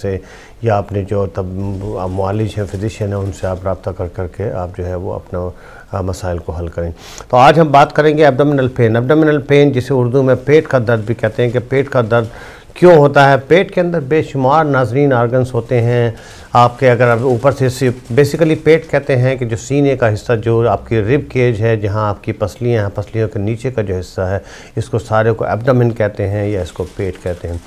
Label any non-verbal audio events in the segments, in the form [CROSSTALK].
से या अपने जो तब मालिज हैं फिजिशियन हैं, उनसे आप रबता कर करके आप जो है वो अपना मसाइल को हल करें। तो आज हम बात करेंगे एबडोमिनल पेन एबडोमिनल पेन जिसे उर्दू में पेट का दर्द भी कहते हैं कि पेट का दर्द क्यों होता है? पेट के अंदर बेशुमार नाजरीन आर्गन्स होते हैं। आपके अगर आप ऊपर से बेसिकली पेट कहते हैं कि जो सीने का हिस्सा, जो आपकी रिब केज है, जहाँ आपकी पसलियाँ हैं, पसलियों के नीचे का जो हिस्सा है, इसको सारे को एबडामिन कहते हैं या इसको पेट कहते हैं।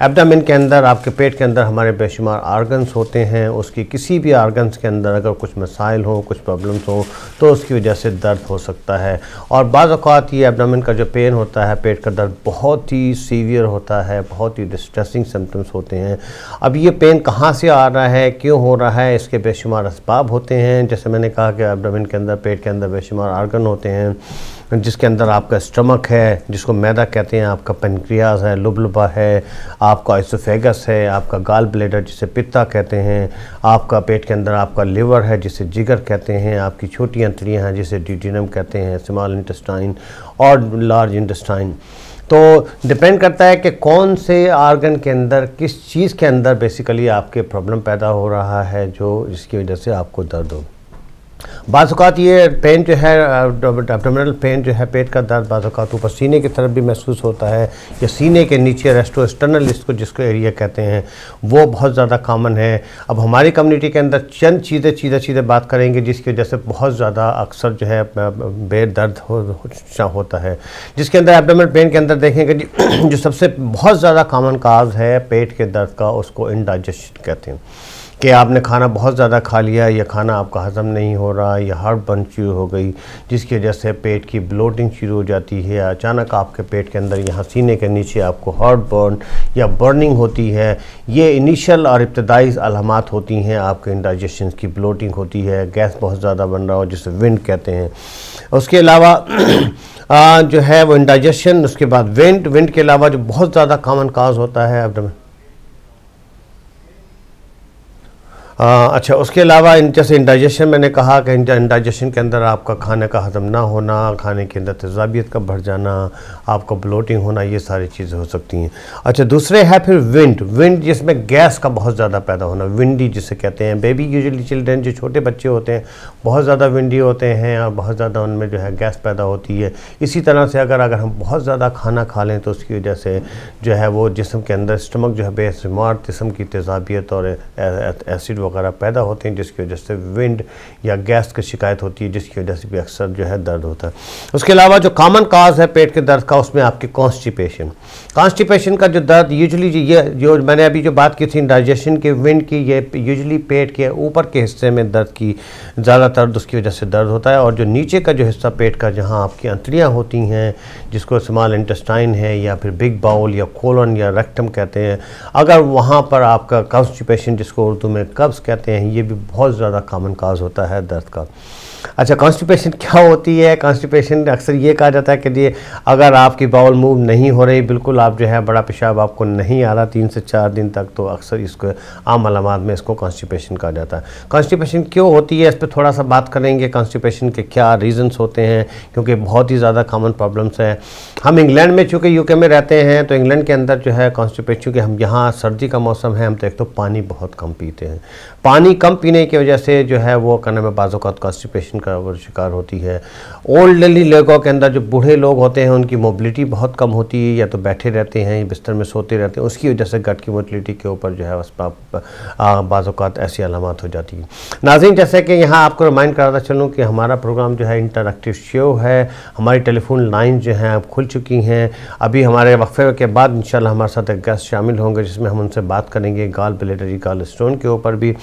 एबडामिन के अंदर, आपके पेट के अंदर हमारे बेशुमार आर्गन्स होते हैं। उसकी किसी भी आर्गन्स के अंदर अगर कुछ मसाइल हो, कुछ प्रॉब्लम्स हो तो उसकी वजह से दर्द हो सकता है। और बाज़ अवत ये एबडामिन का जो पेन होता है, पेट का दर्द बहुत ही सीवियर होता है, बहुत ही डिस्ट्रेसिंग सिम्टम्स होते हैं। अब ये पेन कहाँ से आ रहा है, क्यों हो रहा है, इसके बेशुमार इसबाब होते हैं। जैसे मैंने कहा कि एबडामिन के अंदर, पेट के अंदर बेशुमार आर्गन होते हैं। जिसके अंदर आपका स्टमक है, जिसको मैदा कहते हैं, आपका पेनक्रियाज है, लुबलुबा है, आपका आइसोफेगस है, आपका गाल ब्लेडर जिसे पित्ता कहते हैं, आपका पेट के अंदर आपका लिवर है जिसे जिगर कहते हैं, आपकी छोटी अंतड़ियाँ हैं जिसे डिडिनम कहते हैं, स्मॉल इंटेस्टाइन और लार्ज इंटेस्टाइन। तो डिपेंड करता है कि कौन से आर्गन के अंदर, किस चीज़ के अंदर बेसिकली आपके प्रॉब्लम पैदा हो रहा है जो जिसकी वजह से आपको दर्द हो। बाज़ात ये पेन जो है एबडोमिनल पेन जो है पेट का दर्द बाज़ात ऊपर सीने की तरफ़ भी महसूस होता है या सीने के नीचे रेस्टो एक्सटर्नल इसको जिसको एरिया कहते हैं वो बहुत ज़्यादा कॉमन है। अब हमारी कम्युनिटी के अंदर चंद चीज़ें चीज़ें चीज़ें बात करेंगे जिसकी वजह से बहुत ज़्यादा अक्सर जो है बेद दर्द हो, होता है। जिसके अंदर एबडोमिनल पेन के अंदर देखेंगे जो सबसे बहुत ज़्यादा कॉमन काज है पेट के दर्द का उसको इनडाइजेशन कहते हैं। कि आपने खाना बहुत ज़्यादा खा लिया, या खाना आपका हज़म नहीं हो रहा, या हार्ट बर्न शुरू हो गई, जिसकी वजह से पेट की ब्लोटिंग शुरू हो जाती है। अचानक आपके पेट के अंदर यहाँ सीने के नीचे आपको हार्ट बर्न या बर्निंग होती है। ये इनिशियल और इब्तदाई अलामत होती हैं, आपके इंडाइजेशन की ब्लोटिंग होती है, गैस बहुत ज़्यादा बन रहा हो, जिसे विंड कहते हैं। उसके अलावा [CLEARS THROAT] जो है वो इंडाइजेशन, उसके बाद विंड विंड के अलावा जो बहुत ज़्यादा कॉमन काज होता है अब आ, अच्छा उसके अलावा इन जैसे इंडाइजेशन मैंने कहा कि इंडाइजेशन के अंदर आपका खाने का हज़म ना होना खाने के अंदर तेज़ाबियत का बढ़ जाना आपका ब्लोटिंग होना ये सारी चीज़ें हो सकती हैं। अच्छा दूसरे है फिर विंड विंड जिसमें गैस का बहुत ज़्यादा पैदा होना विंडी जिसे कहते हैं। बेबी यूजली चिल्ड्रेन जो छोटे बच्चे होते हैं बहुत ज़्यादा विंडी होते हैं और बहुत ज़्यादा उनमें जो है गैस पैदा होती है। इसी तरह से अगर अगर हम बहुत ज़्यादा खाना खा लें तो उसकी वजह से जो है वो जिसम के अंदर स्टमक जो है बेशुमार जिसम की तेज़ाबियत और एसिड वगैरह पैदा होते हैं, जिसकी वजह से विंड या गैस की शिकायत होती है, जिसकी वजह से भी अक्सर जो है दर्द होता है। उसके अलावा जो कॉमन काज है पेट के दर्द का, उसमें आपकी कॉन्स्टिपेशन कॉन्स्टिपेशन का जो दर्द यूजली ये, जो मैंने अभी जो बात की थी डाइजेशन के, विंड की, ये यूजली पेट के ऊपर के हिस्से में दर्द की, ज़्यादातर उसकी वजह से दर्द होता है। और जो नीचे का जो हिस्सा पेट का, जहाँ आपकी अंतड़ियाँ होती हैं, जिसको स्मॉल इंटेस्टाइन है, या फिर बिग बाउल या कोलन या रेक्टम कहते हैं, अगर वहाँ पर आपका कॉन्स्टिपेशन जिसको उर्दू में कब्ज़ कहते हैं ये भी बहुत ज़्यादा कामन काज होता है दर्द का। अच्छा कॉन्स्टिपेशन क्या होती है? कॉन्स्टिपेशन अक्सर ये कहा जाता है कि जी, अगर आपकी बाउल मूव नहीं हो रही, बिल्कुल आप जो है बड़ा पेशाब आपको नहीं आ रहा तीन से चार दिन तक तो अक्सर इसको, आम अलामत में इसको कॉन्स्टिपेशन कहा जाता है। कॉन्स्टिपेशन क्यों होती है? इस पर थोड़ा सा बात करेंगे कॉन्स्टिपेशन के क्या रीज़न्स होते हैं, क्योंकि बहुत ही ज़्यादा कॉमन प्रॉब्लम्स हैं। हम इंग्लैंड में चूँकि यूके में रहते हैं तो इंग्लैंड के अंदर जो है कॉन्स्टिपेशन चूँकि हम यहाँ सर्दी का मौसम है, हम तो एक तो पानी बहुत कम पीते हैं। पानी कम पीने की वजह से जो है वो करने में बाज़ों कॉन्स्टिपेशन का वो शिकार होती है। ओल्ड एली लोगों के अंदर जो बूढ़े लोग होते हैं उनकी मोबिलिटी बहुत कम होती है या तो बैठे रहते हैं बिस्तर में सोते रहते हैं उसकी वजह से गट की मोबिलिटी के ऊपर जो है उस बाज़ात ऐसी अलामत हो जाती है। नाजिन जैसे कि यहाँ आपको रिमाइंड कराता चलूँ कि हमारा प्रोग्राम जो है इंटरक्टिव शो है। हमारी टेलीफोन लाइन जो हैं अब खुल चुकी हैं। अभी हमारे वक्फे के बाद इन हमारे साथ एक गेस्ट शामिल होंगे जिसमें हम उनसे बात करेंगे गाल ब्लेटरी गाल स्टोन के ऊपर भी।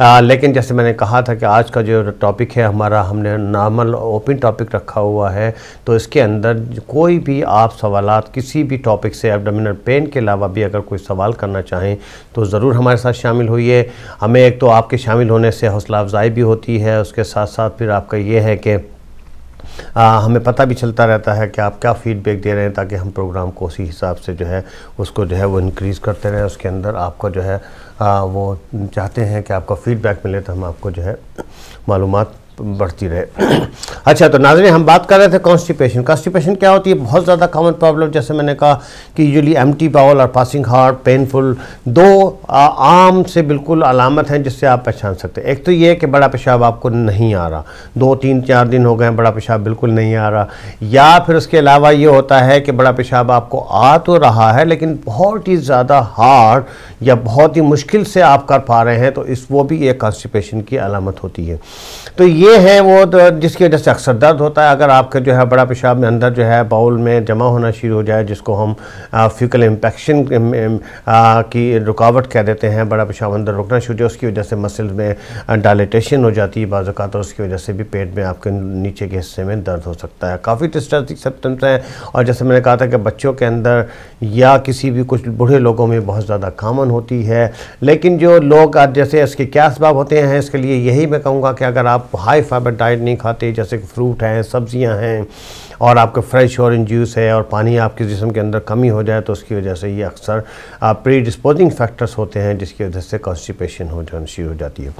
आ, लेकिन जैसे मैंने कहा था कि आज का जो टॉपिक है हमारा हमने नॉर्मल ओपन टॉपिक रखा हुआ है तो इसके अंदर कोई भी आप सवाल किसी भी टॉपिक से एबडोमिनल पेन के अलावा भी अगर कोई सवाल करना चाहें तो ज़रूर हमारे साथ शामिल होइए। हमें एक तो आपके शामिल होने से हौसला अफजाई भी होती है उसके साथ साथ फिर आपका ये है कि आ, हमें पता भी चलता रहता है कि आप क्या फीडबैक दे रहे हैं ताकि हम प्रोग्राम को उसी हिसाब से जो है उसको जो है वो इंक्रीज़ करते रहें उसके अंदर आपको जो है आ, वो चाहते हैं कि आपका फ़ीडबैक मिले तो हम आपको जो है मालूम बढ़ती रहे। [CLEARS THROAT] अच्छा तो नाजरे हम बात कर रहे थे कॉन्स्टिपेशन कॉन्स्टिपेशन क्या होती है? बहुत ज़्यादा कॉमन प्रॉब्लम जैसे मैंने कहा कि यूजली एम टी बाउल और पासिंग हार्ट पेनफुल दो आ, आम से बिल्कुल अलामत हैं जिससे आप पहचान सकते हैं। एक तो ये कि बड़ा पेशाब आपको नहीं आ रहा। दो तीन चार दिन हो गए बड़ा पेशाब बिल्कुल नहीं आ रहा। या फिर उसके अलावा ये होता है कि बड़ा पेशाब आपको आ तो रहा है लेकिन बहुत ही ज़्यादा हार्ड या बहुत ही मुश्किल से आप कर पा रहे हैं तो इस वो भी एक कॉन्स्टिपेशन की अलामत होती है। तो ये है वो तो जिसकी वजह से अक्सर दर्द होता है। अगर आपका जो है बड़ा पेशाब में अंदर जो है बाउल में जमा होना शुरू हो जाए, जिसको हम फ्यूकल इम्पेक्शन की रुकावट कह देते हैं, बड़ा पेशाब अंदर रुकना शुरू हो उसकी वजह से मसल में डायलिटेशन हो जाती है बाज़ात और उसकी वजह से भी पेट में आपके नीचे के हिस्से में दर्द हो सकता है। काफ़ी डिस्टर्बिंग सिम्टम्स हैं। और जैसे मैंने कहा था कि बच्चों के अंदर या किसी भी कुछ बूढ़े लोगों में बहुत ज़्यादा कामन होती है। लेकिन जो लोग जैसे इसके क्या इसबाब होते हैं, इसके लिए यही मैं कहूँगा कि अगर आप हाई फाइबर डाइट नहीं खाते जैसे फ्रूट हैं सब्ज़ियाँ हैं और आपका फ्रेश ऑरेंज जूस है और पानी आपके जिसम के अंदर कमी हो जाए तो उसकी वजह से ये अक्सर प्री डिस्पोजिंग फैक्टर्स होते हैं जिसकी वजह से कॉन्स्टिपेशन हो जाना शुरू हो जाती है।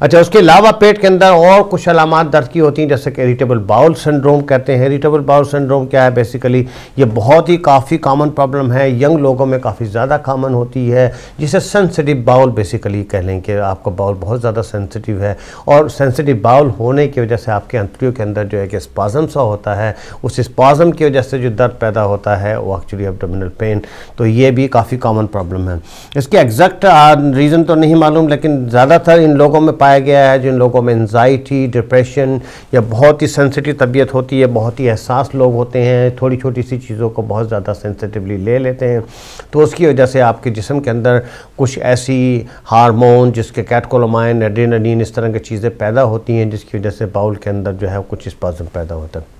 अच्छा उसके अलावा पेट के अंदर और कुछ अलामत दर्द की होती हैं, जैसे कि इरीटेबल बाउल सिंड्रोम कहते हैं। इरीटेबल बाउल सिंड्रोम क्या है? बेसिकली ये बहुत ही काफ़ी कॉमन प्रॉब्लम है। यंग लोगों में काफ़ी ज़्यादा कॉमन होती है, जिसे सेंसिटिव बाउल बेसिकली कह लें कि आपका बाउल बहुत ज़्यादा सेंसिटिव है। और सेंसिटिव बाउल होने की वजह से आपके अंतरियों के अंदर जो है कि स्पाजम सा होता है उस स्पाजम की वजह से जो दर्द पैदा होता है, वो एक्चुअली एब्डोमिनल पेन तो ये भी काफ़ी कॉमन प्रॉब्लम है। इसके एग्जैक्ट रीज़न तो नहीं मालूम, लेकिन ज़्यादातर इन लोगों में पाया गया है, जिन लोगों में एनजाइटी डिप्रेशन या बहुत ही सेंसिटिव तबीयत होती है, बहुत ही एहसास लोग होते हैं थोड़ी छोटी सी चीज़ों को बहुत ज़्यादा सेंसिटिवली ले लेते हैं। तो उसकी वजह से आपके जिसम के अंदर कुछ ऐसी हारमोन जिसके कैटकोलोमाइन एड्रेनालिन इस तरह की चीज़ें पैदा होती हैं, जिसकी वजह से बाउल के अंदर जो है कुछ स्पाजम पैदा होता है।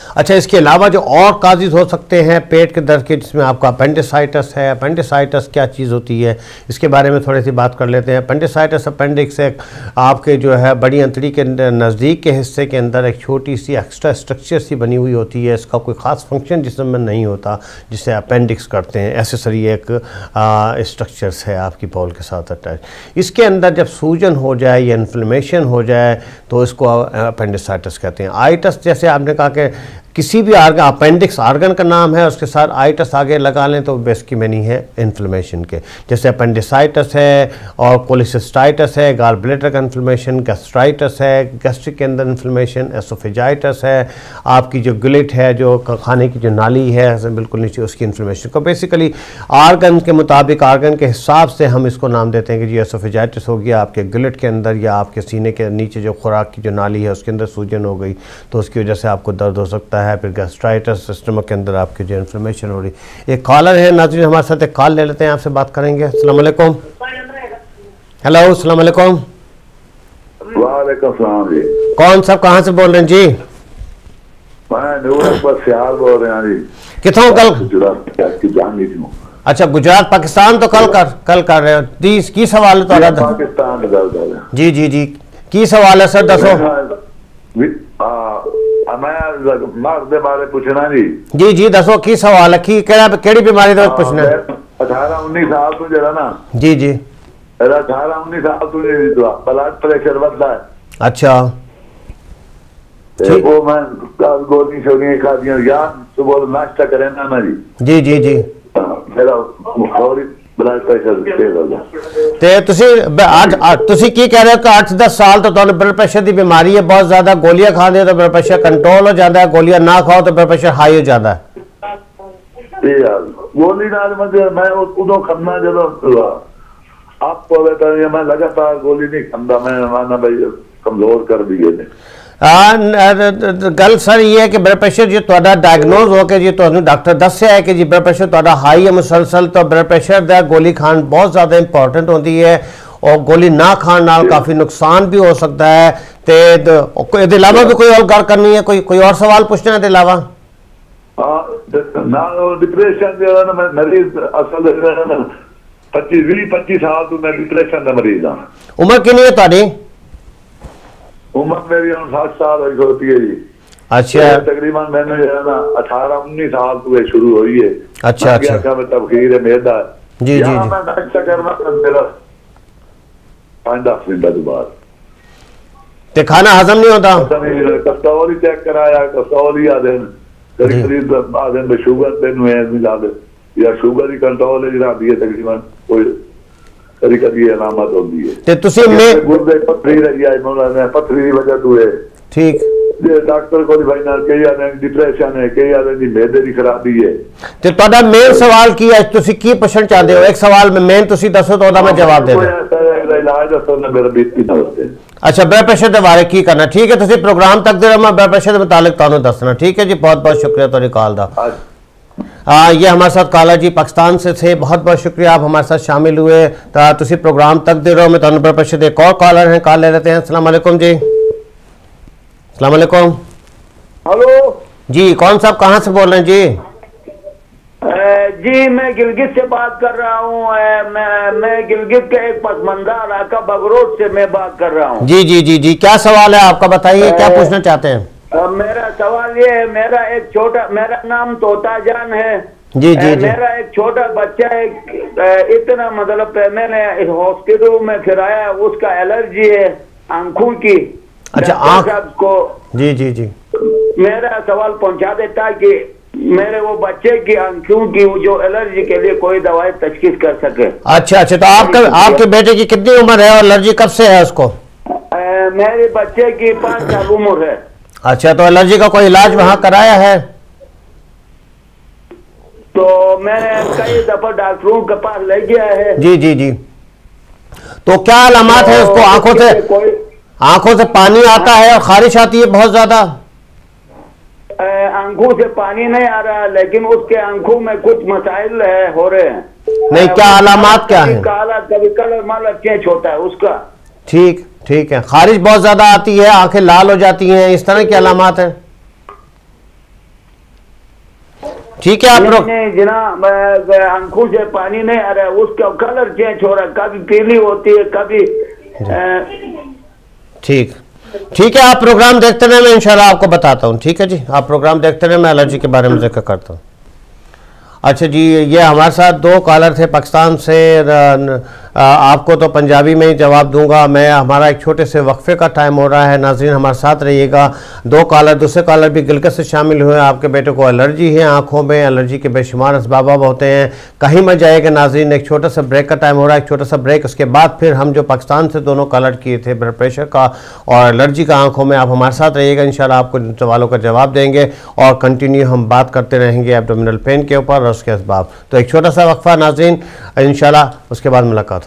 अच्छा इसके अलावा जो और काजिज हो सकते हैं, पेट के दर्द के, जिसमें आपका अपेंडिसाइटस है, अपेंडिसाइटस क्या चीज़ होती है, इसके बारे में थोड़ी सी बात कर लेते हैं। अपेंडिसाइटस अपेंडिक्स एक आपके जो है, बड़ी अंतड़ी के नज़दीक के हिस्से के अंदर एक छोटी सी एक्स्ट्रा स्ट्रक्चर सी बनी हुई होती है। इसका कोई ख़ास फ़ंक्शन जिसम में नहीं होता, जिसे अपेंडिक्स करते हैं। एसेसरी एक स्ट्रक्चर्स है आपकी बॉल के साथ अटैच। इसके अंदर जब सूजन हो जाए या इन्फ्लेमेशन हो जाए तो इसको अपेंडिसाइटस कहते हैं। आइटस जैसे आपने कहा कि किसी भी आर्गन अपेंडिक्स आर्गन का नाम है, उसके साथ आइटस आगे लगा लें तो बेसिक मैनी है इन्फ्लेमेशन के। जैसे अपेंडिसाइटस है और कोलिसिस्टाइटस है गाल ब्लेडर का इन्फ्लेमेशन गैस्ट्राइटस है गैस्ट्रिक के अंदर इन्फ्लेमेशन एसोफेजाइटस है, आपकी जो गिलिट है, जो खाने की जो नाली है, बिल्कुल नीचे उसकी इन्फ्लेमेशन को। बेसिकली आर्गन के मुताबिक, आर्गन के हिसाब से हम इसको नाम देते हैं कि जी एसोफेजाइटिस हो गया आपके गिलिट के अंदर या आपके सीने के नीचे जो खुराक की जो नाली है, उसके अंदर सूजन हो गई तो उसकी वजह से आपको दर्द हो सकता है। फिर गैस्ट्राइटस सिस्टम के अंदर आपकी जो इन्फ्लेमेशन हो रही एक कॉलर है नाजरीन हमारे साथ एक कॉल ले लेते हैं आपसे बात करेंगे। वालेकुम। हेलो वालेकुम। जी। कौन सब कहाँ से बोल रहे हैं? जी। बोल रहा जी। कितों कल? अच्छा गुजरात पाकिस्तान तो कल कर कल कर रहे हो। दी की सवाल तो है पाकिस्तान जी जी जी। की सवाल है सर दसो। ਮੈਂ ਮਰਦ ਦੇ ਬਾਰੇ ਪੁੱਛਣਾ ਜੀ ਜੀ ਜੀ ਦੱਸੋ ਕੀ ਸਵਾਲ ਹੈ ਕੀ ਕਿਹੜਾ ਕਿਹੜੀ ਬਿਮਾਰੀ ਦਾ ਪੁੱਛਣਾ 18 19 ਸਾਲ ਤੋਂ ਜਿਹੜਾ ਨਾ ਜੀ ਜੀ ਇਹਦਾ 18 19 ਸਾਲ ਤੋਂ ਜਿਹੜਾ ਬਲੱਡ ਪ੍ਰੈਸ਼ਰ ਵੱਧਦਾ ਹੈ ਅੱਛਾ ਤੇ ਉਹ ਮੈਂ ਕਾਲ ਗੋਲੀ ਛੋੜੀਆਂ ਖਾਦੀਆਂ ਯਾਰ ਸਵੇਰ ਨਾਸ਼ਤਾ ਕਰੇ ਨਾ ਨਾ ਜੀ ਜੀ ਜੀ ਜੀ ਮੇਰਾ ਫੌਰੀ ਬਲੱਡ ਪ੍ਰੈਸ਼ਰ ਤੇਜ਼ ਹੋ ਗਿਆ ਤੇ ਤੁਸੀਂ ਬ- ਅੱਜ ਅੱਜ ਤੁਸੀਂ ਕੀ ਕਹਿ ਰਹੇ ਹੋ ਕਿ 8-10 ਸਾਲ ਤੋਂ ਤੁਹਾਨੂੰ ਬਲੱਡ ਪ੍ਰੈਸ਼ਰ ਦੀ ਬਿਮਾਰੀ ਹੈ ਬਹੁਤ ਜ਼ਿਆਦਾ ਗੋਲੀਆਂ ਖਾਂਦੇ ਹੋ ਤਾਂ ਬਲੱਡ ਪ੍ਰੈਸ਼ਰ ਕੰਟਰੋਲ ਹੋ ਜਾਂਦਾ ਹੈ ਗੋਲੀਆਂ ਨਾ ਖਾਓ ਤਾਂ ਬਲੱਡ ਪ੍ਰੈਸ਼ਰ ਹਾਈ ਹੋ ਜਾਂਦਾ ਹੈ ਤੇ ਯਾਰ ਗੋਲੀ ਨਾਲ ਮੈਂ ਮੈਂ ਉਹ- ਉਦੋਂ ਖੰਨਾ ਜਦੋਂ ਆਪ ਪਵੇ ਤਾਂ ਇਹ ਮੈਂ ਲਗਾਤਾਰ ਗੋਲੀ ਨਹੀਂ ਖਾਂਦਾ ਮੈਂ ਮਾਨਾ ਬਈ ਕਮਜ਼ੋਰ ਕਰ ਦੀ ਇਹਨੇ ਆ ਗੱਲ ਸਰ ਇਹ ਹੈ ਕਿ ਬਲੱਡ ਪ੍ਰੈਸ਼ਰ ਜੇ ਤੁਹਾਡਾ ਡਾਇਗਨੋਜ਼ ਹੋ ਕੇ ਜੇ ਤੁਹਾਨੂੰ ਡਾਕਟਰ ਦੱਸਿਆ ਹੈ ਕਿ ਜੀ ਬਲੱਡ ਪ੍ਰੈਸ਼ਰ ਤੁਹਾਡਾ ਹਾਈ ਹੈ ਮੁਸਲਸਲ ਤਾਂ ਬਲੱਡ ਪ੍ਰੈਸ਼ਰ ਦਾ ਗੋਲੀ ਖਾਣ ਬਹੁਤ ਜ਼ਿਆਦਾ ਇੰਪੋਰਟੈਂਟ ਹੁੰਦੀ ਹੈ ਔਰ ਗੋਲੀ ਨਾ ਖਾਣ ਨਾਲ ਕਾਫੀ ਨੁਕਸਾਨ ਵੀ ਹੋ ਸਕਦਾ ਹੈ ਤੇ ਇਹਦੇ ਇਲਾਵਾ ਵੀ ਕੋਈ ਹੋਰ ਗੱਲ ਕਰਨੀ ਹੈ? ਕੋਈ ਕੋਈ ਹੋਰ ਸਵਾਲ ਪੁੱਛਣਾ ਹੈ ਇਹਦੇ ਇਲਾਵਾ? ਨਾਲ ਉਹ ਡਿਪਰੈਸ਼ਨ ਦੇ ਨਾਲ ਮਰੀਜ਼ ਅਸਲ ਦੇ ਜਿਹੜਾ ਨਾ 25 20 25 ਸਾਲ ਤੋਂ ਮੈਂ ਡਿਪਰੈਸ਼ਨ ਦਾ ਮਰੀਜ਼ ਹਾਂ। ਉਮਰ ਕਿੰਨੀ ਹੈ ਤੁਹਾਡੀ? उम्र मेरी साठ साल हुई होती है जी। अच्छा। तकरीबन मैंने जो है ना अठारह उन्नीस साल तो शुरू हुई है। अच्छा अच्छा। में तबकीर है मेदा जी जी मैं नाश्ता करना मेरा पाँच दस मिनट के बाद। ते खाना हजम नहीं होता? कस्तौरी चेक कराया कस्तौरी आधे करीब करीब आधे में शुगर तेन या शुगर ही कंट्रोल है जी तकरीबन कोई ਕਦੀ ਕਦੀ ਅਲਾਮਤ ਹੁੰਦੀ ਹੈ। ਤੇ ਤੁਸੀਂ ਮੈਂ ਗੁਰਦੇ ਪੱਥਰੀ ਰਹੀ ਹੈ ਮੌਲਾਨਾ ਪੱਥਰੀ ਦੀ ਵਜ੍ਹਾ ਤੋਂ ਹੈ ਠੀਕ। ਜੇ ਡਾਕਟਰ ਕੋਲ ਭਾਈ ਨਾਲ ਕਈ ਆਦੇ ਡਿਪਰੈਸ਼ਨ ਹੈ ਕਈ ਆਦੇ ਦੀ ਮਿਹਦੇ ਦੀ ਖਰਾਬੀ ਹੈ। ਤੇ ਤੁਹਾਡਾ ਮੇਨ ਸਵਾਲ ਕੀ ਹੈ? ਤੁਸੀਂ ਕੀ ਪੁੱਛਣ ਚਾਹਦੇ ਹੋ? ਇੱਕ ਸਵਾਲ ਮੈਂ ਮੈਂ ਤੁਸੀਂ ਦੱਸੋ ਤਾਂ ਉਹਦਾ ਮੈਂ ਜਵਾਬ ਦੇ ਦਾਂ ਅੱਛਾ ਬਲੱਡ ਪ੍ਰੈਸ਼ਰ ਦੇ ਬਾਰੇ ਕੀ ਕਰਨਾ? ਠੀਕ ਹੈ ਤੁਸੀਂ ਪ੍ਰੋਗਰਾਮ ਤੱਕ ਦੇ ਰਹਿਣਾ ਬਲੱਡ ਪ੍ਰੈਸ਼ਰ ਦੇ ਮੁਤਾਲਕ ਤੁਹਾਨੂੰ ਦੱਸਣਾ। ਠੀਕ ਹੈ ਜੀ ਬਹੁਤ ਬਹੁਤ ਸ਼ੁਕਰੀਆ ਤੁਹਾਡੀ ਕਾਲ ਦਾ। आ, ये हमारे साथ काला जी पाकिस्तान से थे। बहुत बहुत शुक्रिया आप हमारे साथ शामिल हुए। तो प्रोग्राम तक दे रहे हो मैं तो प्रश्न एक और कॉलर हैं कॉल ले लेते हैं। असलम जी। असलम हेलो। जी कौन साहब कहाँ से बोल रहे हैं? जी। जी मैं गिलगित से बात कर रहा हूँ। मैं मैं गिलगित का एक पसमंदा इलाका बगरोड से मैं बात कर रहा हूँ। जी जी जी जी क्या सवाल है आपका? बताइए क्या पूछना चाहते हैं? मेरा सवाल ये है मेरा एक छोटा मेरा नाम तोता जान है। जी, जी, जी। मेरा एक छोटा बच्चा है इतना मतलब मैंने हॉस्पिटल में फिराया उसका एलर्जी है आँखों की। अच्छा, आँख- को जी जी जी। मेरा सवाल पहुँचा देता कि मेरे वो बच्चे की आँखों की जो एलर्जी के लिए कोई दवाई तशखीस कर सके। अच्छा अच्छा तो आपका आपके बेटे की कितनी उम्र है और एलर्जी कब से है उसको? मेरे बच्चे की पाँच साल उम्र है। अच्छा तो एलर्जी का कोई इलाज वहाँ कराया है? तो मैंने कई दफ़ा डॉक्टरों के पास ले गया है। जी जी जी। तो क्या अलामत है उसको? आँखों से तो कोई आँखों से पानी आता है और खारिश आती है बहुत ज़्यादा? आँखों से पानी नहीं आ रहा लेकिन उसके आँखों में कुछ मसाइल है हो रहे हैं। नहीं, क्या अलामत क्या हैं? काला कभी कलर मालर चेंज होता है उसका। ठीक। ठीक है। खारिश बहुत ज़्यादा आती है आँखें लाल हो जाती हैं इस तरह की अलामत है। ठीक है आप लोग। जनाब आँखों से पानी नहीं आ रहा है उसका कलर चेंज हो रहा है कभी पीली होती है कभी ठीक। ठीक है आप प्रोग्राम देखते रहे मैं इंशाल्लाह आपको बताता हूँ ठीक है जी? आप प्रोग्राम देखते रहे मैं एलर्जी के बारे में ज़िक्र करता हूँ। अच्छा जी ये हमारे साथ दो कॉलर थे पाकिस्तान से आपको तो पंजाबी में ही जवाब दूँगा। मैं, हमारा एक छोटे से वक्फे का टाइम हो रहा है। नाजरीन, हमारे साथ रहिएगा। दो कॉलर दूसरे कॉलर भी गिलकत से शामिल हुए आपके बेटे को एलर्जी है आँखों में। एलर्जी के बेशुमार इसबाब होते हैं। कहीं मत जाएगा नाजरीन, एक छोटा सा ब्रेक का टाइम हो रहा है। एक छोटा सा ब्रेक उसके बाद फिर हम जो पाकिस्तान से दोनों कॉलर किए थे ब्लड प्रेशर का और एलर्जी का आँखों में, आप हमारे साथ रहिएगा। इंशाल्लाह आपको इन सवालों का जवाब देंगे और कंटिन्यू हम बात करते रहेंगे एबडोमिनल पेन के ऊपर और उसके इसबाब तो एक छोटा सा वक्फा, नाजरीन, इंशाल्लाह उसके बाद मुलाकात